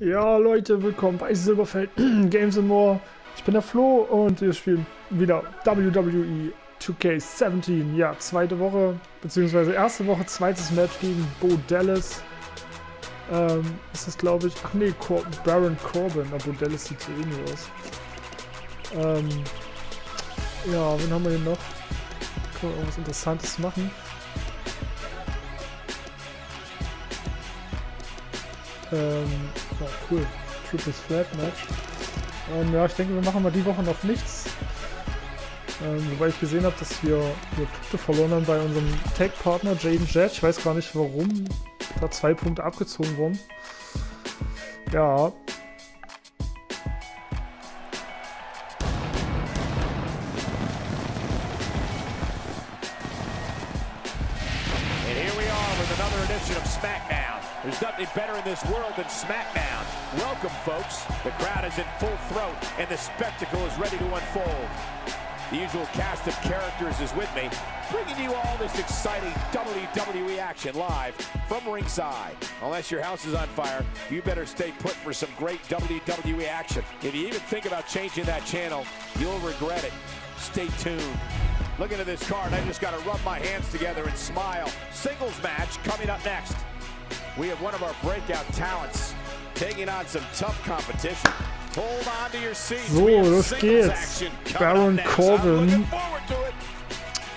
Ja, Leute, willkommen bei Silberfeld Games and More. Ich bin der Flo und wir spielen wieder WWE 2K17. Ja, zweite Woche, beziehungsweise erste Woche, zweites Match gegen Bo Dallas. Ähm, ist das glaube ich, ach nee, Cor Baron Corbin, aber Bo Dallas sieht so ähnlich aus. Ähm, ja, wen haben wir hier noch? Können wir irgendwas Interessantes machen? Ähm, ja, cool. Triple Threat Match. Ähm, ja, ich denke, wir machen mal die Woche noch nichts. Ähm, wobei ich gesehen habe, dass wir, wir Punkte verloren haben bei unserem Tag-Partner Jaden Jet. Ich weiß gar nicht, warum da zwei Punkte abgezogen wurden. Ja. And here we are with another edition of SmackDown. There's nothing better in this world than SmackDown. Welcome, folks. The crowd is in full throat, and the spectacle is ready to unfold. The usual cast of characters is with me, bringing you all this exciting WWE action live from ringside. Unless your house is on fire, you better stay put for some great WWE action. If you even think about changing that channel, you'll regret it. Stay tuned. Looking at this card, I just got to rub my hands together and smile. Singles match coming up next. We have one of our breakout talents taking on some tough competition. Hold on to your seats. So, los geht's. Baron Corbin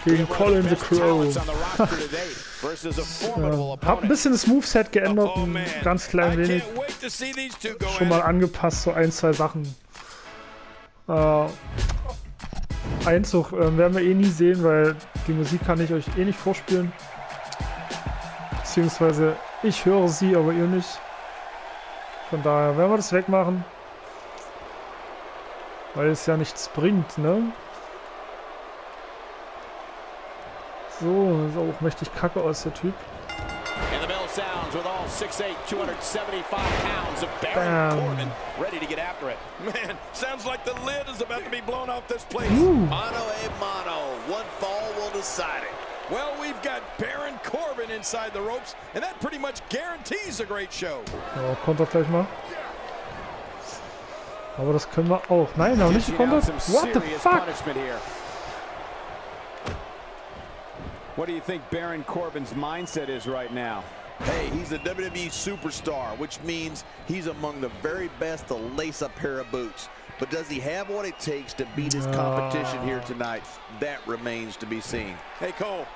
gegen Colin the Crow. talents on the roster today versus a formidable Äh, hab ein bisschen das Moveset geändert, ein ganz klein wenig. Schon mal angepasst, so ein, zwei Sachen. Äh, Einzug äh, werden wir eh nie sehen, weil die Musik kann ich euch eh nicht vorspielen. Beziehungsweise ich höre sie, aber ihr nicht. Von daher werden wir das wegmachen. Weil es ja nichts bringt, ne? So, sah auch mächtig kacke aus, der Typ. And the bell sounds with all 6'8", 275 pounds of Baron Bam. Corbin ready to get after it. Man, sounds like the lid is about to be blown off this place. Ooh. Mono a mono. One fall will decide it. Well, we've got Baron Corbin inside the ropes, and that pretty much guarantees a great show. Ja, kontert gleich mal. Aber das können wir auch. Nein, noch nicht gekontert. What the fuck? What do you think Baron Corbin's mindset is right now? Hey, he's a WWE superstar, which means he's among the very best to lace a pair of boots. But does he have what it takes to beat his competition here tonight? That remains to be seen. Hey, Cole,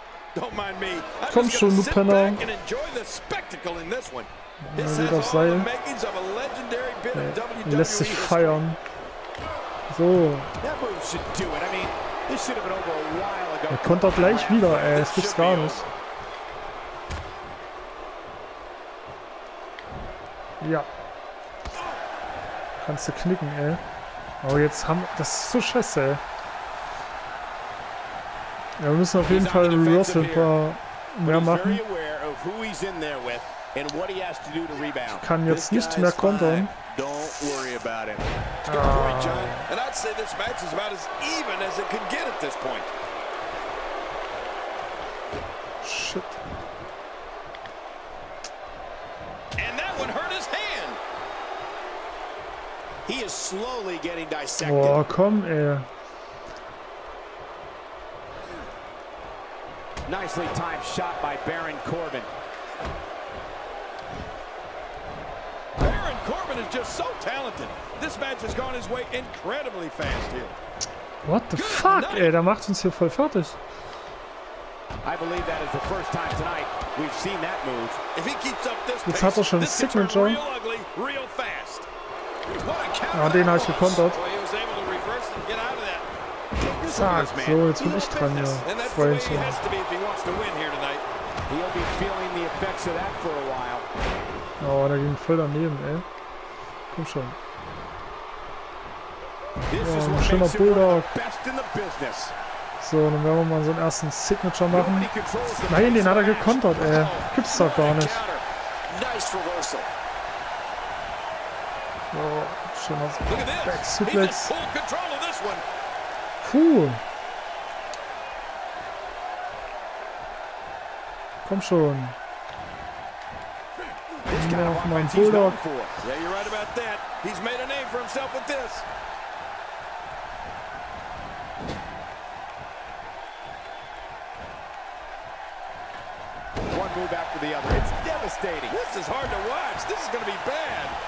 Komm schon, du Penner. Ja, geht aufs Seil. makings of a legendary bit of WWE Er lässt sich feiern. So, er kontert gleich wieder, ey. Das gibt's gar nicht. Ja. Kannst du knicken, ey. Aber jetzt haben... Das ist so scheiße, ey. Ja, wir müssen auf jeden Fall Reversal ein paar mehr machen. rebound. Kann jetzt nicht mehr kontern. Ah. point, John. And I'd Nicely timed shot by Baron Corbin. Baron Corbin is just so talented. This match has gone his way incredibly fast here. What the fuck, ey. Der macht uns hier voll fertig. I believe that is the first time tonight we've seen that move. If he keeps up this Jetzt pace, hat er schon this could turn Signature. real ugly real fast. What a counter Ja, den that habe ich was. gekontert. Zack, so, jetzt bin ich dran hier. Freundchen. Oh, der ging voll daneben, ey. Komm schon. What schöner Bulldog. So, dann werden wir mal so einen ersten Signature machen. Nein, den hat er gekontert, ey. Gibt's doch gar nicht. Counter. Nice reversal. So, schöner. Back Suplex. Puh. Komm schon. This kind of Ja, mein Bulldog. Yeah, you're right about that. He's made a name for himself with this. One move after the other. It's devastating. This is hard to watch. This is going to be bad.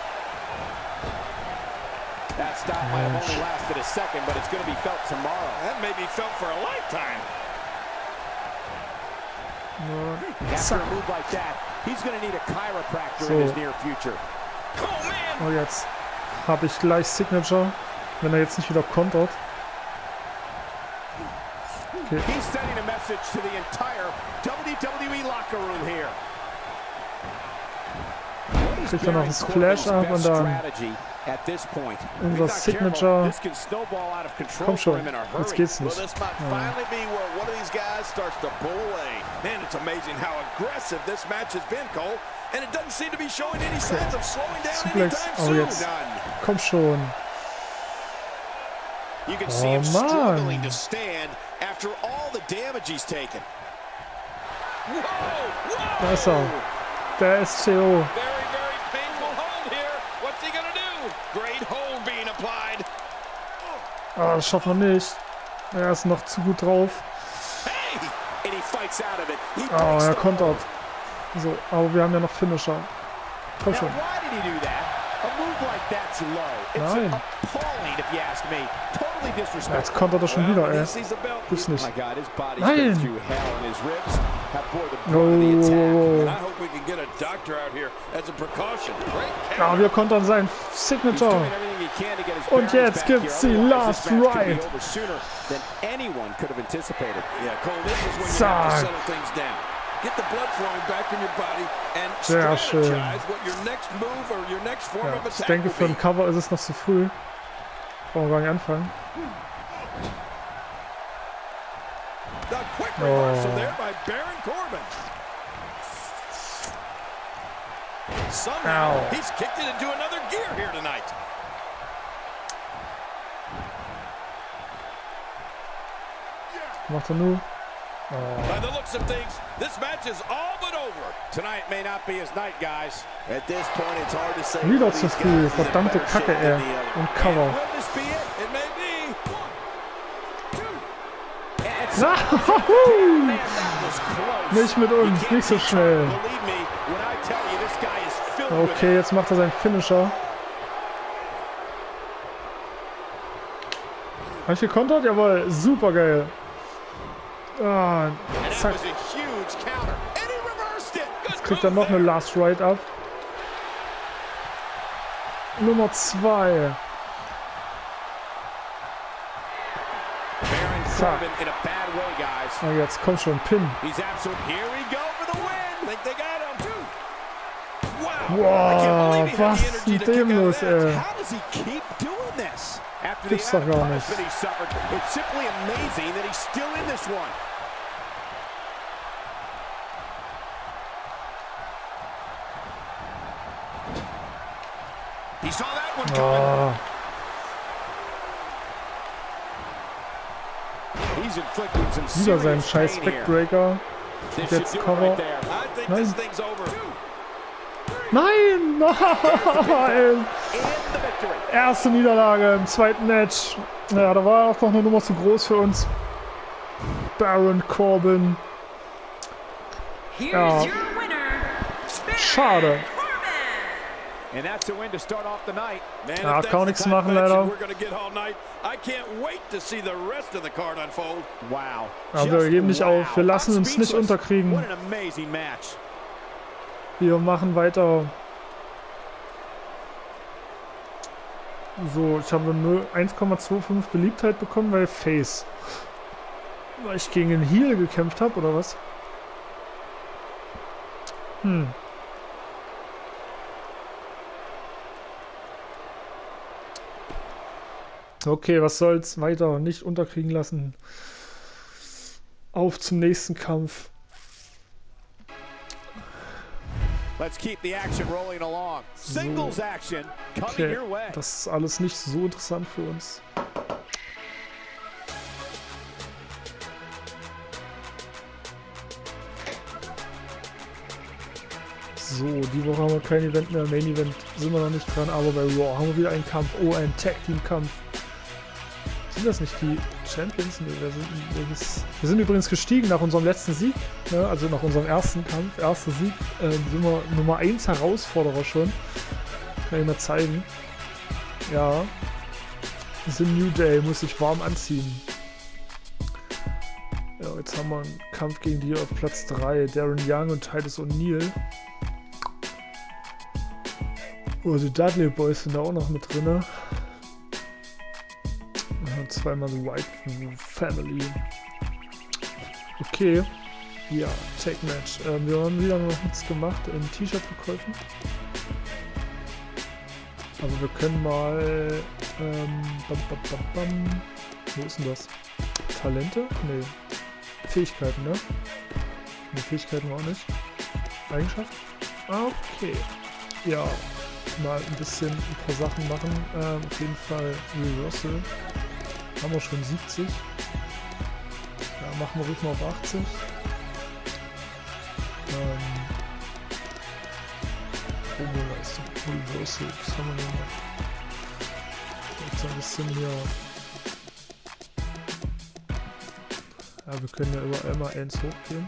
That stop might have only lasted a second, but it's going to be felt tomorrow. That may be felt for a lifetime. Ja. After a move like that, he's going to need a chiropractor So. in his near future. Oh, man. Und jetzt habe ich gleich Signature, wenn er jetzt nicht wieder kontert. He's sending a message to the entire WWE locker room here. Kriegt er noch Baron Splash ab und dann unser Signature. Komm schon, jetzt geht's nicht. this might finally be where one of these guys starts to pull away. Man, it's amazing how aggressive this match has been, Cole. And it doesn't seem to be showing any signs of slowing down Suplex, aber soon. jetzt. Komm schon. You can Oh, see him man. struggling to stand after all the damage he's taken. Whoa! Whoa! Da ist er. Der SCO. Ah, das schafft man nicht. Er ist noch zu gut drauf. Breaks er the kontert. So, aber wir haben ja noch Finisher. Komm schon. Nein. Ja, Jetzt kontert er schon Well, wieder, ey. Gibt's nicht. His body's Nein. Oh, brunt of the attack. And I hope we can get a doctor out here as a precaution. Great Ja, wir kontern sein Signature. Und jetzt gibt's die Last Ride. Zack. to settle things down. Get the blood flowing back in your body and Sehr schön. strategize what your next move or your next form Ja, of ich attack denke, für ein Cover ist es noch zu früh. Brauchen wir gar nicht anfangen. The quick Oh. reversal there by Baron Corbin. Somehow, Ow. he's kicked it into another gear here tonight. Macht er nur. By the looks of things, this match is all but over. Tonight may not be his night, guys. At this point, it's hard to say. Wieder one of zu these früh. guys is in Verdammte Kacke, shape than ey. the other. Und Cover. Will this be it? It may Nicht mit uns, nicht so schnell. Okay, jetzt macht er seinen Finisher. Hab ich gekontert? Jawohl, super geil. Ah, zack. Good Kriegt er noch eine. Last Ride ab. Nummer 2. Corbin in a bad way, guys. Ah, jetzt komm schon, Pin. He's absolute. Here we go for the win. Think they got him. Too. Wow. I Wow, can't believe the was energy ein to kick out of Demlos, that. ey. How does he keep doing this? After Gibt's the doch gar nicht. he suffered, it's simply amazing that he's still in this one. He saw that one coming. Ah, wieder sein serious scheiß. Backbreaker. Jetzt Cover. Nein. Nein! Nein! Erste Niederlage im zweiten Match. Ja, da war auch noch eine Nummer zu groß für uns. Baron Corbin. Ja. Schade. Ja, kann the nichts machen, leider. We're going to get all night. I can't wait to see the rest of the card unfold. Wow. Aber wir geben nicht auf. Wir lassen uns nicht unterkriegen. What an amazing match. Wir machen weiter. So, ich habe nur 1,25 Beliebtheit bekommen, weil Face. Weil ich gegen den Heal gekämpft habe, oder was? Hm. Okay, was soll's. Weiter nicht unterkriegen lassen. Auf zum nächsten Kampf. Let's keep the action rolling along. Singles action coming Okay, your way. das ist alles nicht so interessant für uns. So, die Woche haben wir kein Event mehr. Main Event sind wir noch nicht dran, aber bei Raw haben wir wieder einen Kampf. Oh, ein Tag Team Kampf. Sind das nicht die Champions? Nee, wir, sind, wir sind übrigens gestiegen nach unserem letzten Sieg, ne? also nach unserem ersten Kampf, erster Sieg, äh, sind wir Nummer 1 Herausforderer schon. Kann ich mal zeigen. Ja. The New Day muss sich warm anziehen. Ja, jetzt haben wir einen Kampf gegen die auf Platz 3. Darren Young und Titus O'Neill. Oh, die Dudley Boys sind da auch noch mit drin. Zweimal The White Family. Okay. Ja, Tag Match. Ähm, wir haben wieder noch nichts gemacht in T-Shirt-Verkäufen. Aber wir können mal. Ähm, bam, bam, bam, bam. Wo ist denn das? Talente? Nee. Fähigkeiten, ne? Ne, Fähigkeiten auch nicht. Eigenschaft? Okay. Ja, mal ein bisschen ein paar Sachen machen. Ähm, auf jeden Fall Reversal. Haben wir schon 70. Ja, machen wir ruhig mal auf 80. Ähm, Promo-Leistung. Reversal. Was haben wir denn noch? Jetzt ein bisschen mehr. Ja, wir können ja überall mal eins hochgehen.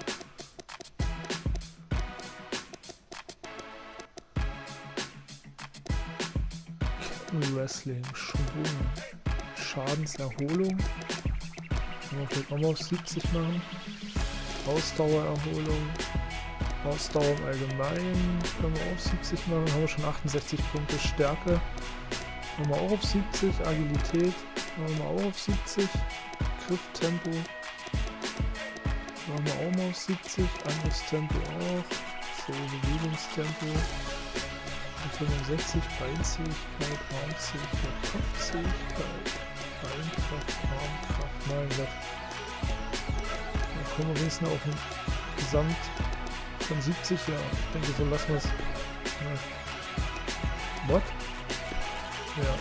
Wrestling, Schwung, Schadenserholung. Können wir vielleicht auch mal auf 70 machen. Ausdauererholung. Ausdauer im Allgemeinen können wir auf 70 machen. Haben wir schon 68 Punkte Stärke. Haben wir auch auf 70. Agilität haben wir auch auf 70. Grifftempo machen wir auch mal auf 70. Angriffstempo auch. So, Bewegungstempo. 65 Beinzähigkeit, Armzähigkeit, Kopfzähigkeit, Beinkraft, Armkraft, mein Gott. Da kommen wir wenigstens auf ein Gesamt von 70, ja, ich denke so lassen wir es. Ja. What? Ja.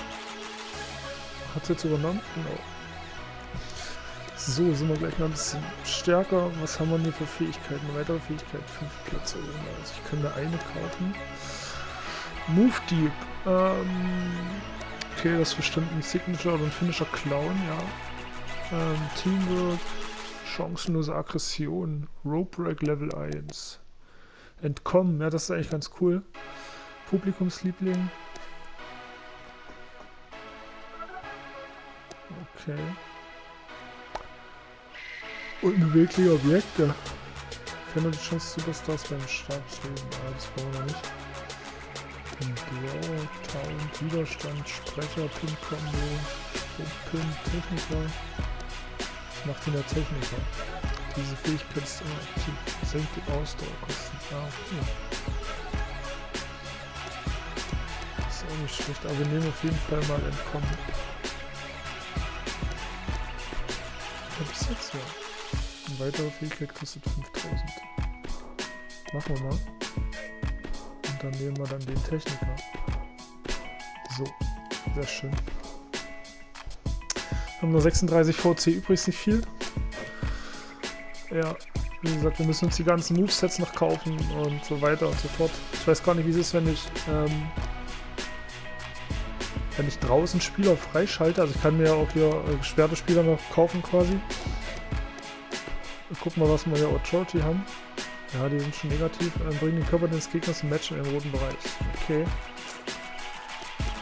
Hat es jetzt übernommen? Genau. So, sind wir gleich mal ein bisschen stärker. Was haben wir hier für Fähigkeiten? Weitere Fähigkeit, 5 Plätze. Also ich kann da eine kaufen. Move Deep. Ähm, okay, das ist bestimmt ein Signature oder ein Finisher Clown, ja. Ähm, Teamwork, chancenlose Aggression, Rope Break Level 1. Entkommen, ja, das ist eigentlich ganz cool. Publikumsliebling. Okay. Unbewegliche Objekte. Finde die Chance Superstars beim Start. Ja, das brauchen wir nicht. Draw, Taunt, Widerstand, Sprecher, Pin-Kombo, Pin, Techniker. Was macht denn der Techniker? Diese Fähigkeit ist immer aktiv. Senkt die Ausdauerkosten. Ah, okay. Ist auch nicht schlecht, aber wir nehmen auf jeden Fall mal Entkommen. Ja, bis jetzt ja. Eine weitere Fähigkeit kostet 5000. Machen wir mal. Und dann nehmen wir dann den Techniker. So, sehr schön. Haben nur 36 VC übrig, ist nicht viel. Ja, wie gesagt, wir müssen uns die ganzen Movesets noch kaufen und so weiter und so fort. Ich weiß gar nicht, wie es ist, wenn ich, ähm, wenn ich draußen Spieler freischalte. Also ich kann mir ja auch hier äh, gesperrte Spieler noch kaufen quasi. Gucken wir, was wir hier Authority haben. Ja, die sind schon negativ. Ähm, bringen den Körper des Gegners im Match in den roten Bereich. Okay.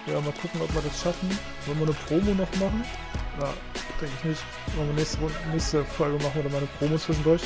Ja, mal gucken, ob wir das schaffen. Wollen wir eine Promo noch machen? Ja, denke ich nicht. Machen wir nächste, nächste Folge machen dann mal eine Promo zwischendurch.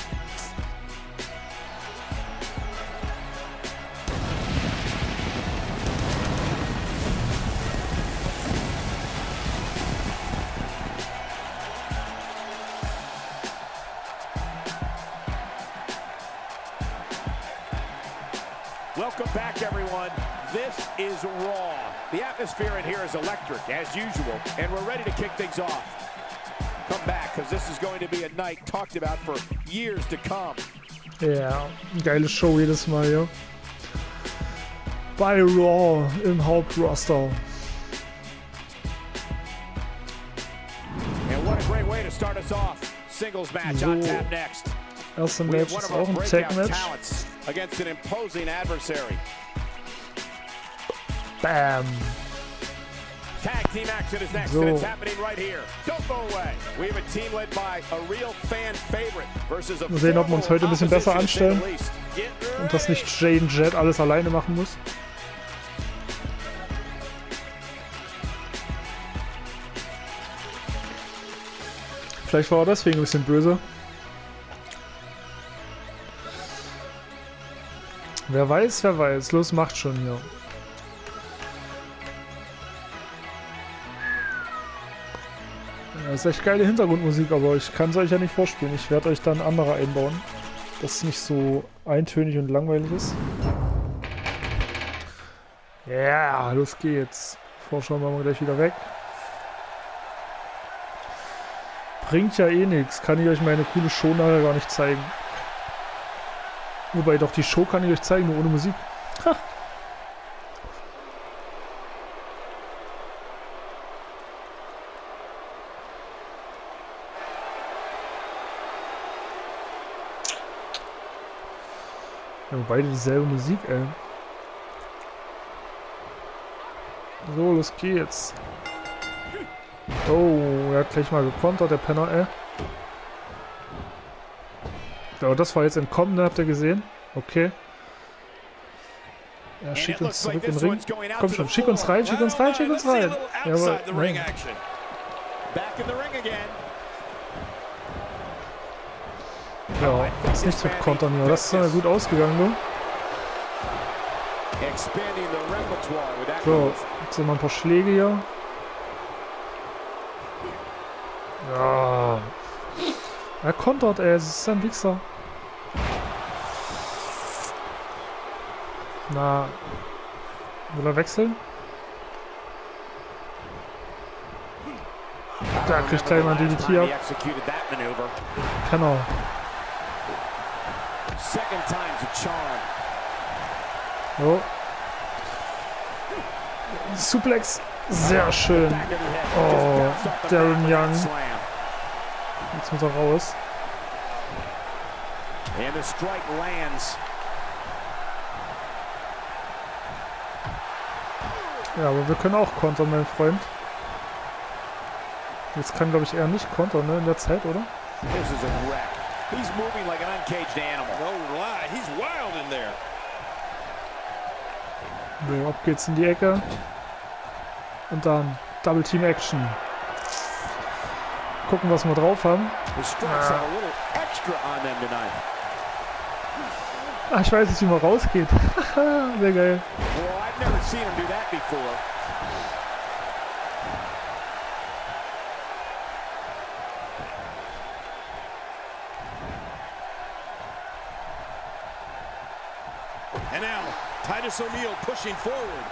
Welcome back, everyone. This is Raw. The atmosphere in here is electric, as usual, and we're ready to kick things off. Come back, because this is going to be a night talked about for years to come. Ja, geile Show jedes Mal, ja. Bei Raw im Hauptroster. And what a great way to start us off. Singles match on tap next. Erste Match ist auch ein Tag-Match. Against an imposing adversary. Bam. Tag team action is next, So. and it's happening right here. Don't go away. We have a team led by a real fan favorite versus a Mal sehen, ob wir uns heute ein bisschen besser anstellen und das ready. nicht Jane Jet alles alleine machen muss. Vielleicht war er deswegen ein bisschen böse. Wer weiß, wer weiß. Los, macht schon hier. Ja, ist echt geile Hintergrundmusik, aber ich kann es euch ja nicht vorspielen. Ich werde euch dann andere einbauen, dass es nicht so eintönig und langweilig ist. Ja, los geht's. Vorschau machen wir gleich wieder weg. Bringt ja eh nichts. Kann ich euch meine coole Show nachher gar nicht zeigen. Wobei doch die Show kann ich euch zeigen, nur ohne Musik. Ha. Wir haben beide dieselbe Musik, ey. So, los geht's. Oh, er hat gleich mal gekontert, der Penner, ey. Ja, das war jetzt entkommen, ne? habt ihr gesehen? Okay. Er schickt uns zurück in den Ring. Komm schon, schick uns rein, schick uns rein, schick uns rein. Jawohl, nein. Ja, ist nichts mit Kontern hier. Das ist ja gut ausgegangen, that So, jetzt sind noch ein paar Schläge hier. Ja. Er kontert, ey. Es ist ein Wichser. Na. Will er wechseln? Da kriegt gleich mal DDT ab. a charm. So. Suplex. Sehr schön. Oh, Darren Young. Jetzt muss er raus. And the strike lands. Ja, aber wir können auch kontern, mein Freund. Jetzt kann, glaube ich, eher nicht kontern, ne, in der Zeit, oder? This is a wreck. He's moving like an uncaged animal. No lie, he's wild in there. So, ab geht's in die Ecke. Und dann Double Team Action. Gucken, was wir drauf haben. The strikes have a little extra on them tonight. Ah, ich weiß nicht, wie man rausgeht. Sehr geil. And now, Titus O'Neil pushing forward.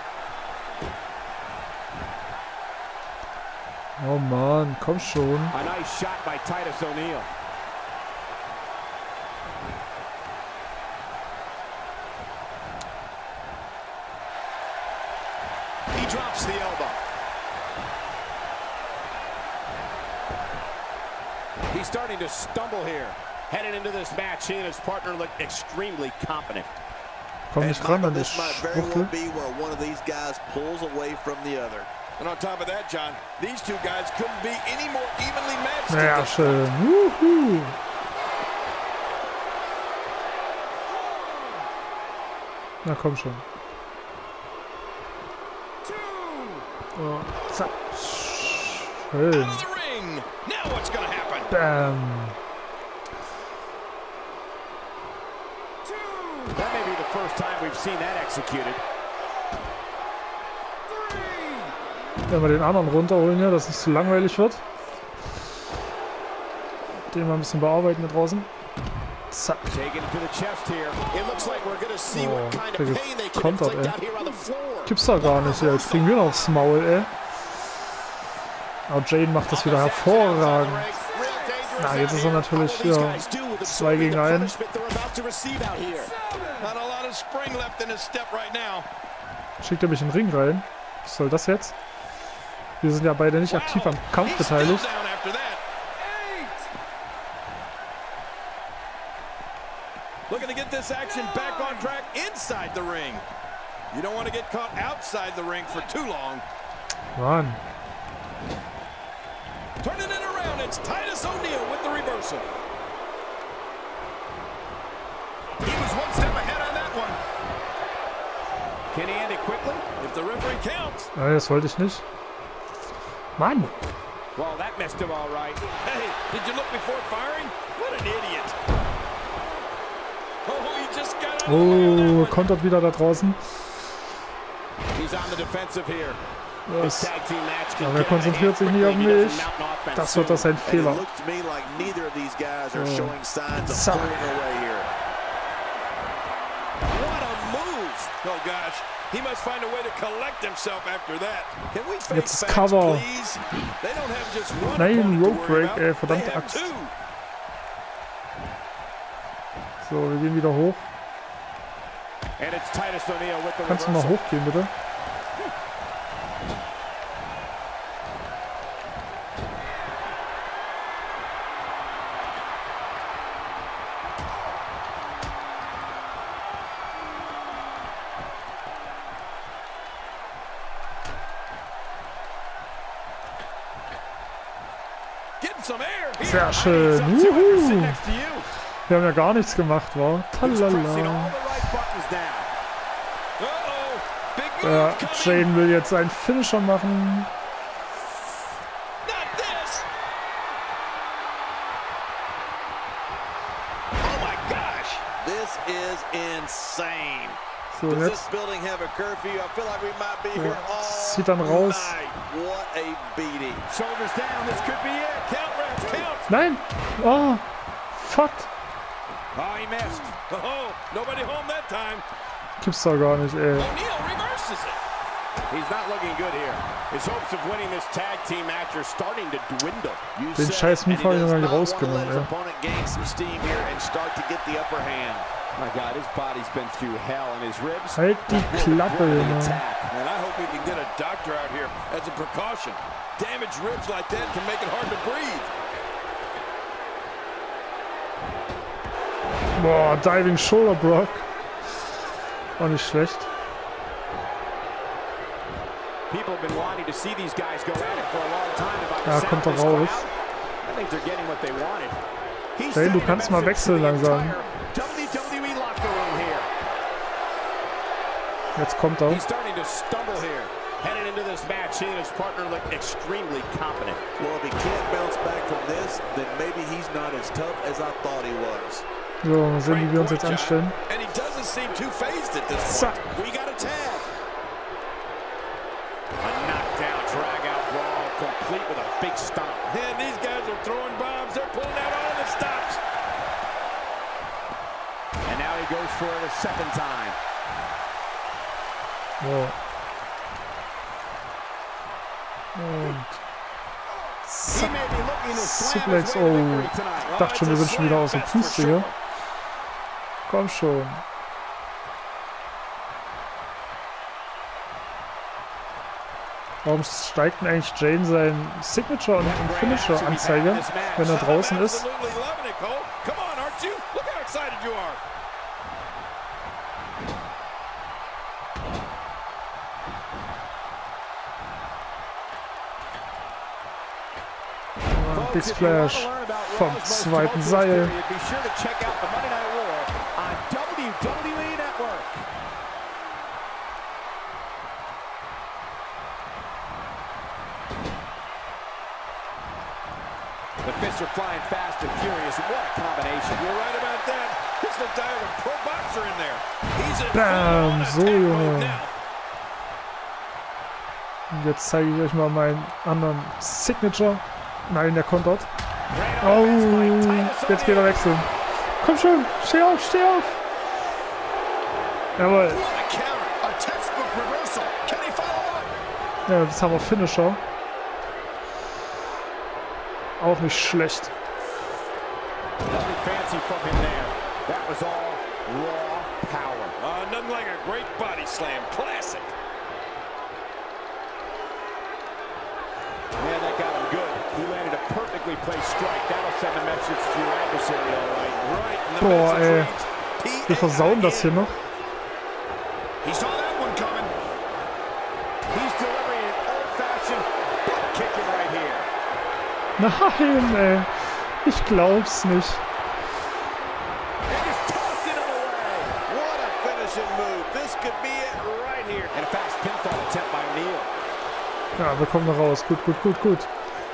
Oh Mann, komm schon. A nice shot by Titus O'Neil. Starting to stumble here. Headed into this match, he and his partner look extremely competent. Komm And nicht ran an die this might very well Schwuchtel. be where one of these guys pulls away from the other. And on top of that, John, these two guys couldn't be any more evenly matched. Ja, at this schön. Wuhu. Na komm schon. Oh, zack. Schön. Ring. Now what's going to happen? Bam. That may be the first time we've seen that executed. Wenn wir den anderen runterholen hier, dass es nicht zu langweilig wird. Den mal ein bisschen bearbeiten hier draußen. Zack. Oh, der gekontert, ey. Gibt's da gar nicht, ey. Jetzt kriegen wir noch aufs Maul, ey. Aber Jane macht das wieder hervorragend. Na, jetzt ist er natürlich hier zwei gegen einen. Not a lot of spring left in his step right now. Schickt er mich in den Ring rein? Was soll das jetzt? Wir sind ja beide nicht aktiv am Kampf beteiligt. Looking to get this action back on track inside the ring. You don't want to get caught outside the ring for too long. Mann. Turning it around, it's Titus O'Neil with the reversal. He was one step ahead on that one. Can he end it quickly? If the referee counts. Ah, Nein, das wollte ich nicht. Mann. Well, that messed him all right. Hey, did you look before firing? What an idiot. Oh, he just got out of the way on that Oh, kontert wieder da draußen. He's on the defensive here. Can aber er konzentriert sich nicht auf mich. Das wird das ein Fehler. looks to me like neither of these guys are Oh. Jetzt facts, Cover. Nein, Rope Break, ey, verdammte They have Axt. So, wir gehen wieder hoch. Kannst du mal hochgehen, bitte? Sehr schön. Juhu. Wir haben ja gar nichts gemacht, all Talala. Ja. Jane will jetzt einen Finisher machen. So, jetzt this building have a curfew? I feel like we might be here all zieht dann raus. night. What a beating. Shoulders down. This could be it. Count, refs, count. Nein! Oh! Fuck! Oh. Gibt's doch gar nicht, ey. Den scheiß it, and he Mifa hab ich noch nicht rausgenommen, ey. Halt die Klappe, Junge. Damaged ribs like that can make it hard to breathe. Boah, Diving Shoulder Block. War nicht schlecht. People have been wanting to see these guys go at it for a long time. If I'm Ja, the kommt sound doch of this raus. crowd, I think they're getting what they wanted. He's Jane, du sending a kannst mal message to wechseln the langsam. entire WWE locker room here. Jetzt kommt er. He's starting to stumble here. Headed into this match, he and his partner look extremely confident. Well, if he can't bounce back from this, then maybe he's not as tough as I thought he was. So, mal sehen, wie wir uns jetzt anstellen. Zack. So. Und. Suplex. Oh. Ich dachte schon, wir sind schon wieder aus dem Puste hier. Komm schon. Warum steigt denn eigentlich Jane sein Signature und und Finisher Anzeige, wenn er draußen ist? Big Splash vom zweiten Seil. Be sure to check out the Monday Night War on WWE Network. The fists are flying fast and furious. What a combination. You're right about that. This looked like a pro boxer in there. He's in Bam, so, Junge. Und jetzt zeige ich euch mal meinen anderen Signature. Nein, der kontert. Oh, jetzt geht er wechseln. Komm schon, steh auf, steh auf. Jawohl. What a counter. A textbook reversal. Can he follow up? Ja, jetzt haben wir Finisher. Auch nicht schlecht. Nothing fancy from him there. That was all raw power. Uh, nothing like a great body slam. Classic. Man, that got him good. He landed a perfectly placed strike. That'll send a message to your adversary, all right. Right. And the Boah, ey. Wir versauen das hier noch. He saw that one coming. He's delivering an old-fashioned butt kicking right here. Nein, ey. Ich glaub's nicht. Ja, wir kommen da raus. Gut, gut, gut, gut.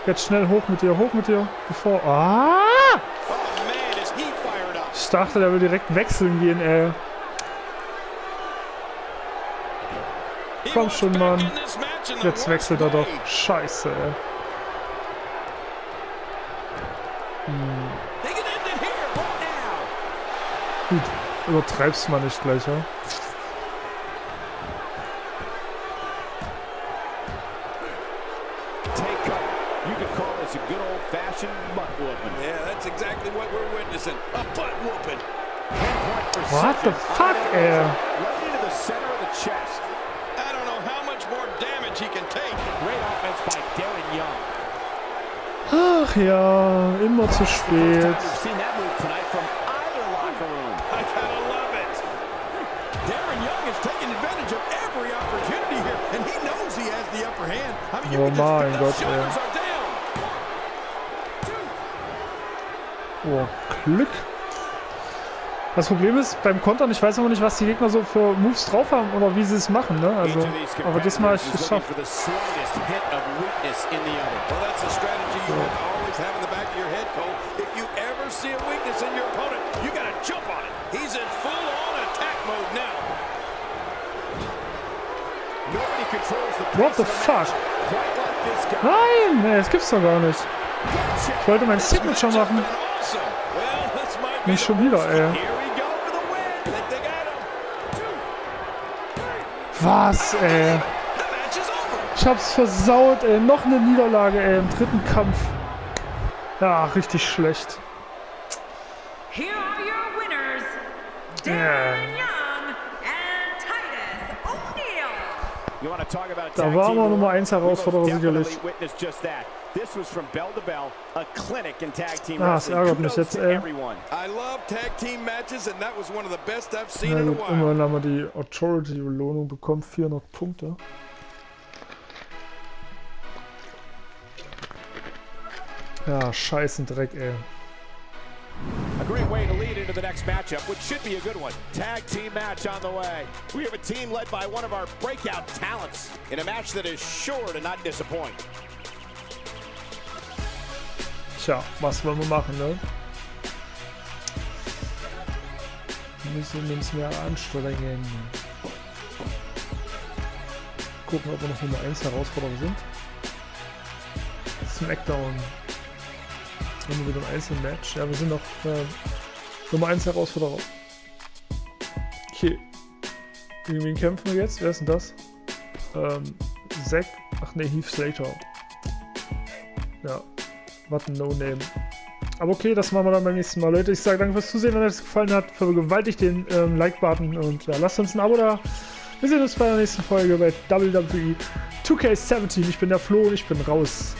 Jetzt schnell hoch mit dir, hoch mit dir. Bevor. Ah! Oh. Ich dachte, der will direkt wechseln gehen, ey. Komm schon, Mann. Jetzt wechselt er doch. Scheiße, ey. Damage he can take. Great offense by Darren Young. Ach ja, immer zu spät. We've seen that move tonight from either locker room. I gotta love it. Darren Young is taking advantage of every opportunity here, and he knows he has the upper hand. I mean, you Oh can just feel Gott, the shoulders ey. are down. Oh, Glück. Das Problem ist, beim Kontern, ich weiß aber nicht, was die Gegner so für Moves drauf haben oder wie sie es machen, ne? Also, aber diesmal habe ich es geschafft. to see a weakness in your opponent, you gotta jump on it. He's in full-on attack mode now. What the fuck? Nein, nee, das gibt's doch gar nicht. Ich wollte mein Signature machen. Nicht schon wieder, ey. Was, ey? Ich hab's versaut, ey. Noch eine Niederlage, ey, im dritten Kampf. Ja, richtig schlecht. Here are your winners, Yeah. To bell, a clinic in tag team Ah, es ärgert mich jetzt, to ey. everyone. I love tag team matches, and that was one of the best I've seen Na in a gut, while. immerhin haben wir die Authority-Belohnung bekommen. 400 Punkte. Ja, scheißen Dreck, ey. A great way to lead into the next matchup, which should be a good one. Tag team match on the way. We have a team led by one of our breakout talents in a match that is sure to not disappoint. Tja, was wollen wir machen, ne? Müssen uns mehr anstrengen. Gucken, ob wir noch Nummer 1 Herausforderer sind. Smackdown. Haben wir wieder ein Einzelmatch. Ja, wir sind noch äh, Nummer 1 Herausforderer. Okay. Gegen wen kämpfen wir jetzt? Wer ist denn das? Ähm, Zack. Ach ne, Heath Slater. Ja. Was ein No-Name. Aber okay, das machen wir dann beim nächsten Mal. Leute, ich sage danke fürs Zusehen. Wenn euch das gefallen hat, vergewaltigt den ähm, Like-Button und ja, lasst uns ein Abo da. Wir sehen uns bei der nächsten Folge bei WWE 2K17. Ich bin der Flo und ich bin raus.